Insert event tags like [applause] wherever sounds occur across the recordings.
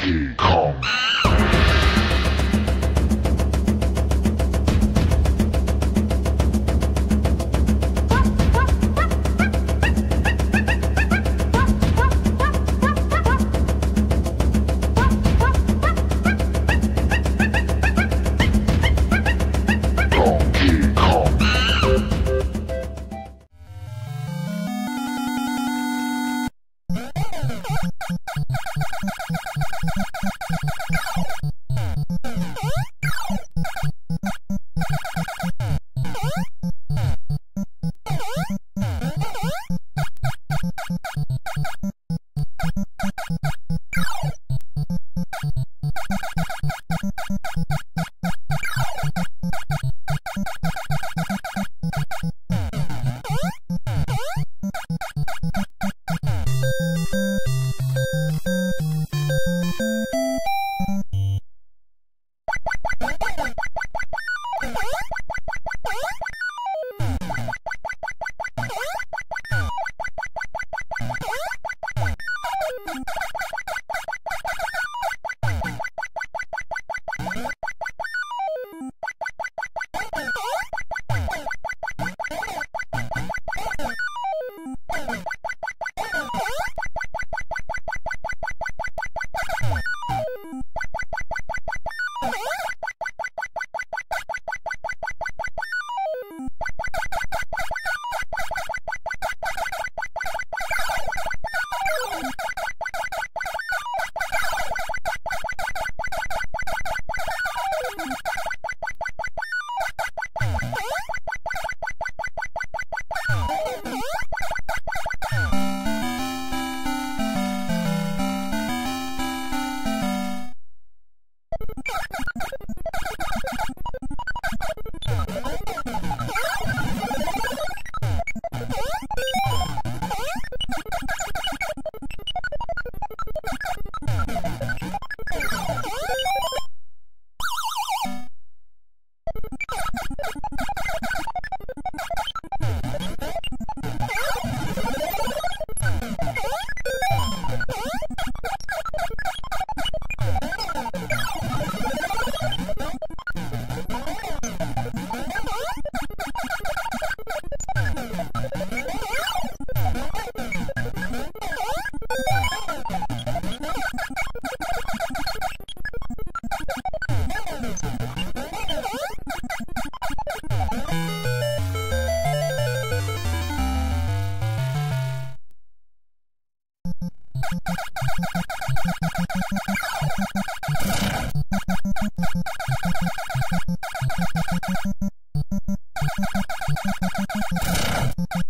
Donkey Kong. ハハハハ!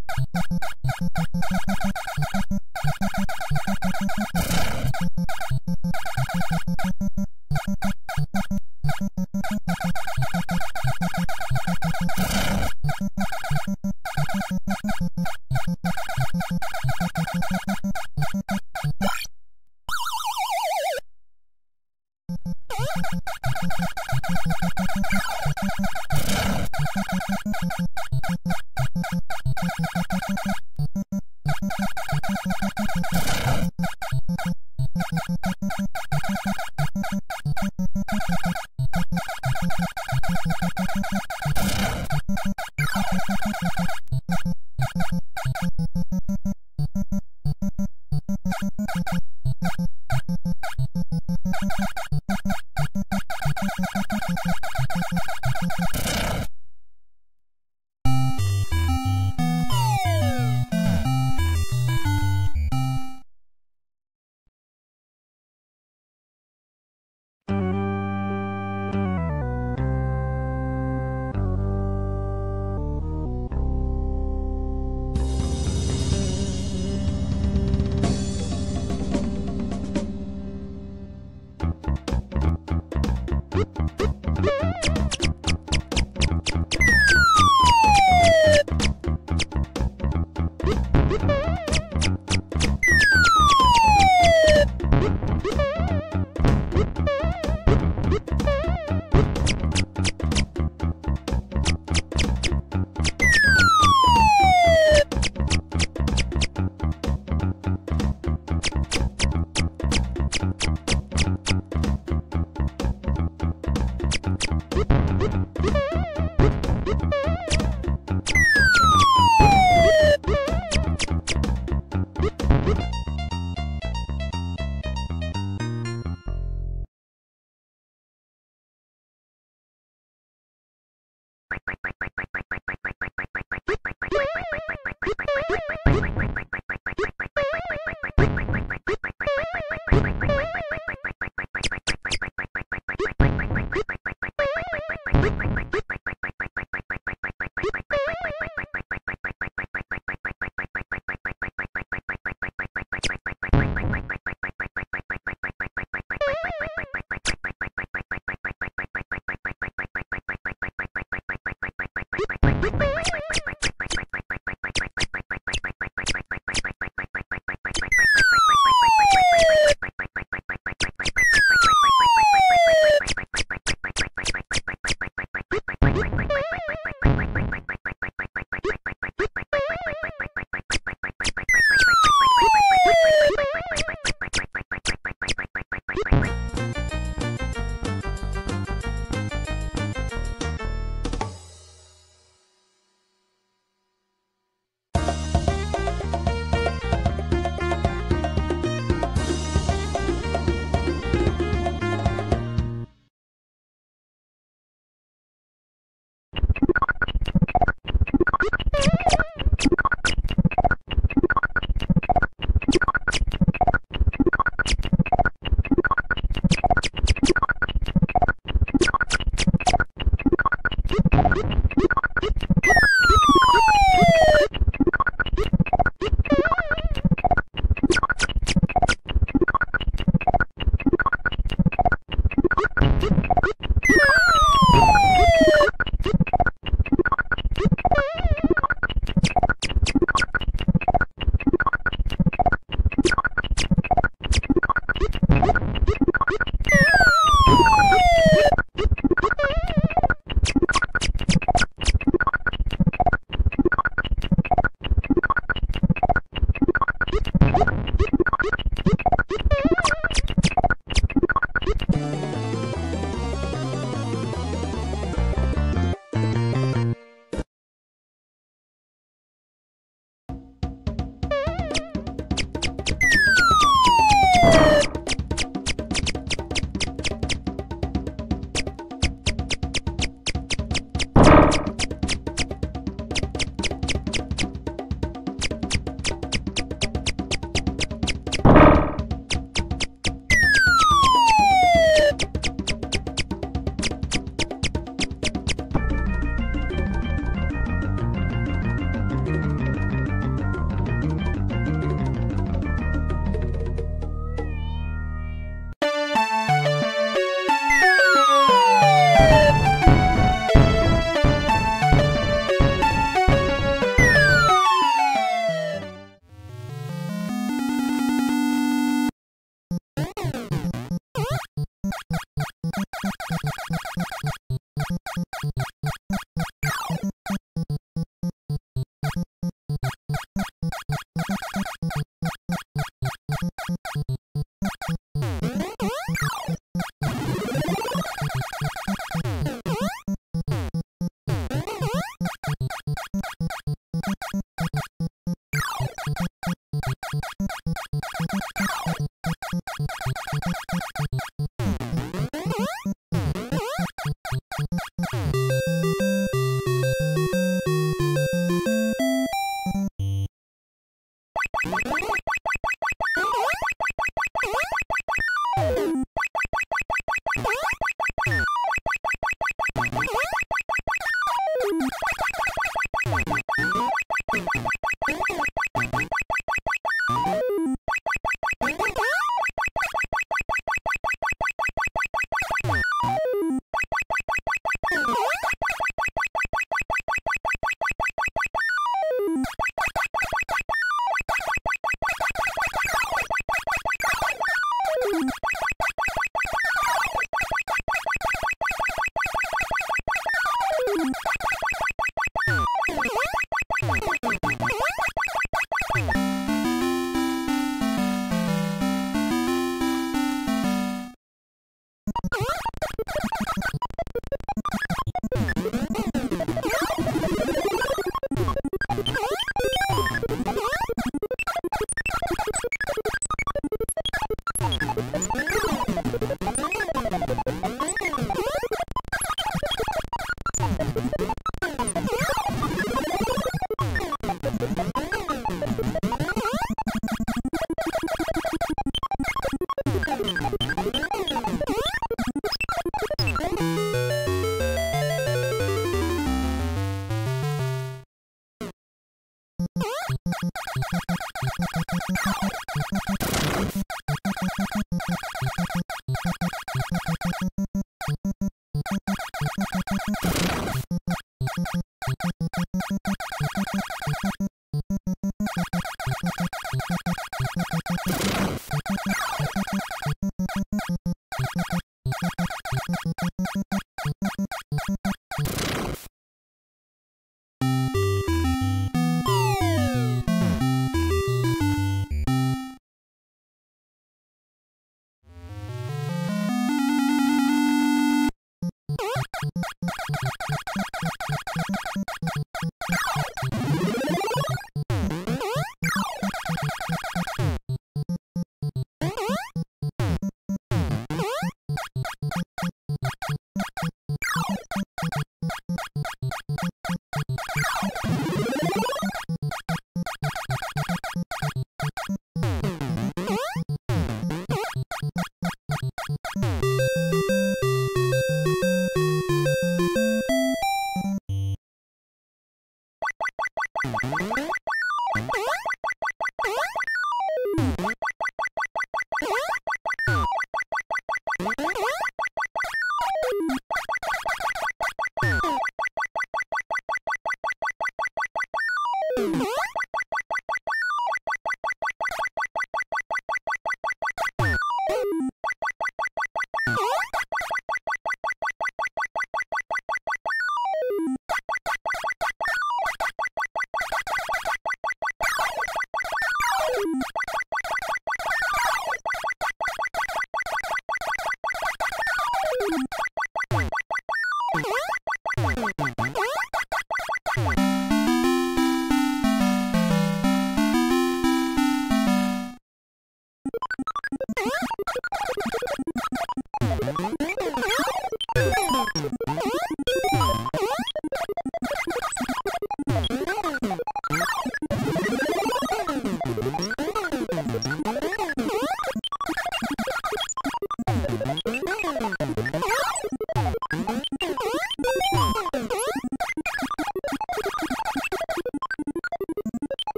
Thank you. [laughs]